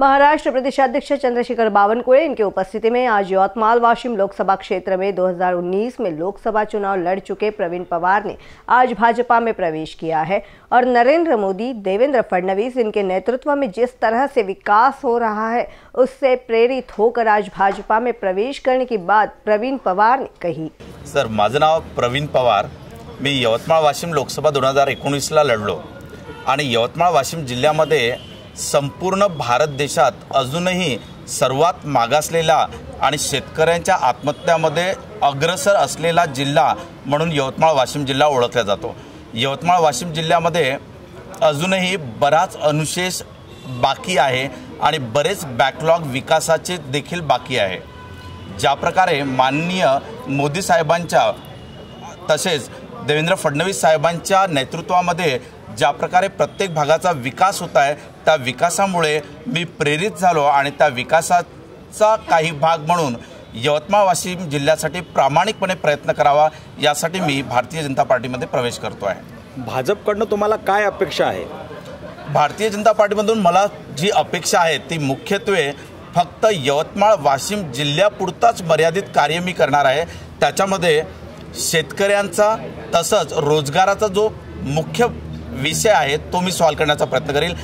महाराष्ट्र प्रदेशाध्यक्ष चंद्रशेखर बावनकुळे इनके उपस्थिति में आज यवतमाल वाशिम लोकसभा क्षेत्र में 2019 में लोकसभा चुनाव लड़ चुके प्रवीण पवार ने आज भाजपा में प्रवेश किया है। और नरेंद्र मोदी, देवेंद्र फडणवीस इनके नेतृत्व में जिस तरह से विकास हो रहा है, उससे प्रेरित होकर आज भाजपा में प्रवेश करने की बात प्रवीण पवार ने कही। सर, माझं नाव प्रवीण पवार. मी यवतमाळ वाशिम लोकसभा दोन हज़ार एकोणीसला लढलो. आणि यवतमाळ वाशिम जिल्ह्यामध्ये संपूर्ण भारत देशात अजूनही सर्वात मागासलेला आणि शेतकऱ्यांच्या आत्महत्यामध्ये अग्रसर असलेला जिल्हा म्हणून यवतमाळ वाशिम जिल्हा ओळखला जातो. यवतमाळ वाशिम जिल्ह्यामध्ये अजूनही बराच अनुशेष बाकी आहे आणि बरेच बॅकलॉग विकासाचे देखील बाकी आहे. ज्या प्रकारे माननीय मोदी साहेबांच्या तसेच देवेंद्र फडणवीस साहेबांच्या नेतृत्वामध्ये ज्या प्रकारे प्रत्येक भागाचा विकास होत आहे त्या विकासामुळे मी प्रेरित झालो आणि त्या विकासाचा काही भाग म्हणून यवतमाळ वाशिम जिल्ह्यासाठी प्रामाणिकपणे प्रयत्न करावा यासाठी मी भारतीय जनता पार्टीमध्ये प्रवेश करतो आहे. भाजपकडनं तुम्हाला काय अपेक्षा आहे? भारतीय जनता पार्टीमधून मला जी अपेक्षा आहे ती मुख्यत्वे फक्त यवतमाळ वाशिम जिल्ह्यापुरताच मर्यादित कार्य मी करणार आहे. त्याच्यामध्ये शेतकऱ्यांचा तसंच रोजगाराचा जो मुख्य विषय आहे तो मी सॉल्व्ह करण्याचा प्रयत्न करेल.